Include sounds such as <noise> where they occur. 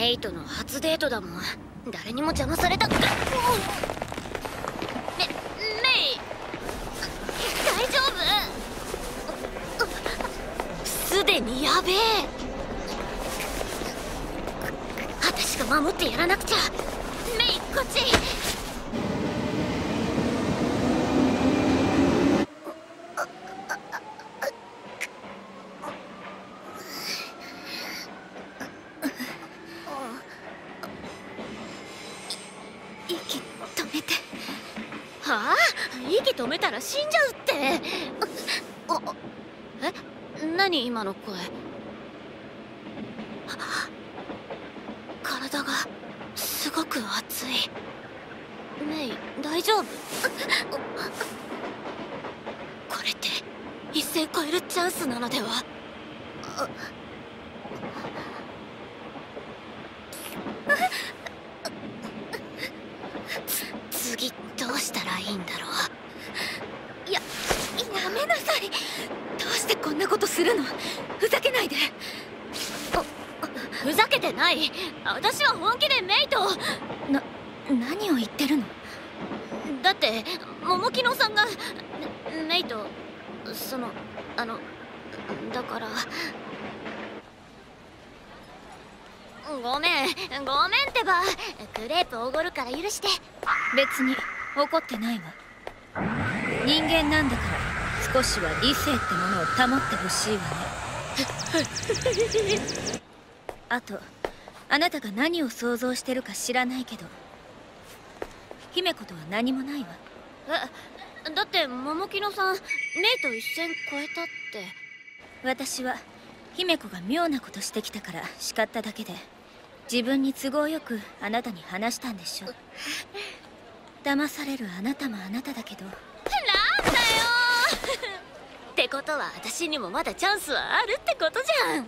ネイとの初デートだもん。誰にも邪魔されたくメメイ大丈夫？すでにやべえ。私が守ってやらなくちゃメイこっち息止めて。はあ？息止めたら死んじゃうって。あえ？何今の声？体がすごく熱い。メイ大丈夫？これって一線超えるチャンスなのでは？どうしたらいいんだろう？ややめなさい。どうしてこんなことするの？ふざけないで。ふざけてない？私は本気でメイとな何を言ってるの？だって桃木野さんがメイとそのあのだから。ごめんごめんってば。クレープおごるから許して。別に怒ってないわ。人間なんだから。少しは理性ってものを保ってほしいわね。<laughs> あとあなたが何を想像してるか知らないけど。姫子とは何もないわ。えだって桃木野さんメイと一線超えたって。私は姫子が妙なことしてきたから叱っただけで自分に都合よくあなたに話したんでしょ騙されるあなたもあなただけど。なんだよ <laughs> ってことは私にもまだチャンスはあるってことじゃん